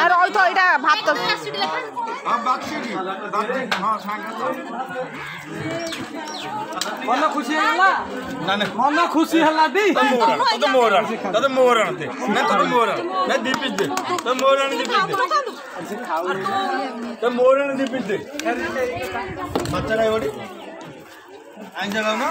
না রই তো এটা ভাত তো হ্যাঁ। মন খুশি হেলা না না মন খুশি হেলা দি তো মোরা তো মোরা তে না তো মোরা না দি পিস দে তো মোরা না দি পিস বাচ্চারা ওড়ি আইন জাগাও না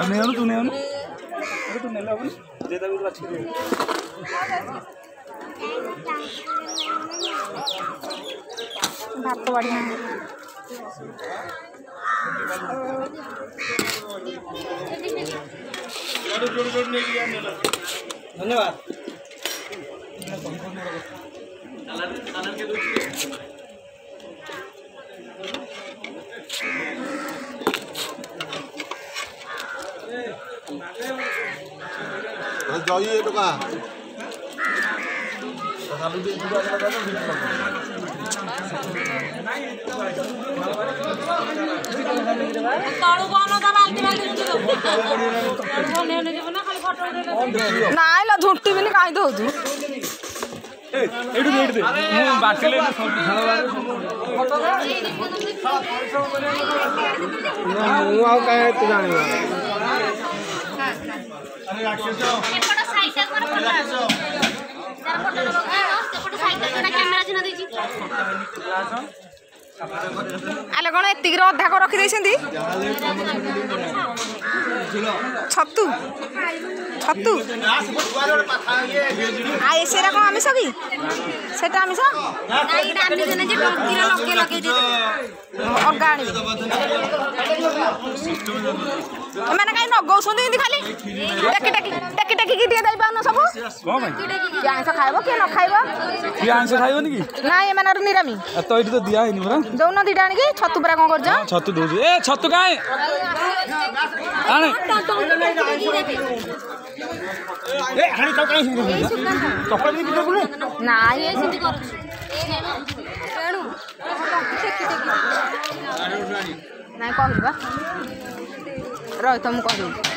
అన్నయ్య తూనే అవును అరే తూ నెల అవును జేదా వీడు వచ్చింది भात बढ़िया धन्यवाद জয়ী এটুকা আলু দিয়ে ନାଇଁ ଲ ଝୁଣ୍ଟିବିନି କାହିଁ ଦଉଛୁ ଏଇଠୁ ଏଇଠି ମୁଁ ବାଟିଲେ ମୁଁ ଆଉ କାହିଁ ଏତେ ଜାଣିବା ଆଲେ କ'ଣ ଏତିକିର ଅଧାକ ରଖିଦେଇଛନ୍ତି ଛତୁ ଛତୁ ଆଉ ସେଟା କ'ଣ ଆମିଷ କି ସେଟା ଆମିଷ ଅଲଗା ଆଣିବେ ଏମାନେ କାହିଁ ନଗଉଛନ୍ତି ଏମିତି ଖାଲି ଟେକି ଟେକି ଟେକି ଟେକିକି ଟିକେ ଦେଇପାରୁନ ସବୁ କିଏ ଆଇଁଷ ଖାଇବ କିଏ ନ ଖାଇବ କିଏ ଆଇଁଷ ଖାଇବନି କି ନାଇଁ ଏମାନଙ୍କର ନିରାମି ତ ଏଠି ତ ଦିଆ ହେଇନି ପରା ଦଉନ ଦିଟା ଆଣିକି ଛତୁ ପରା କ'ଣ କରୁଛ ଛତୁ ଦଉଛି ଏ ଛତୁ କାହିଁ ଆଣେ না ନାଇଁ କହିବା ରହ ତ ମୁଁ କହିବି